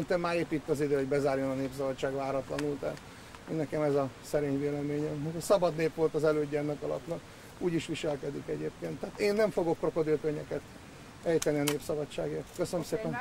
Szerintem már épp itt az idő, hogy bezárjon a népszabadság váratlanul, tehát nekem ez a szerény véleményem. A szabad nép volt az elődje ennek a lapnak, úgy is viselkedik egyébként. Tehát én nem fogok krokodilkönnyeket ejteni a népszabadságért. Köszönöm szépen.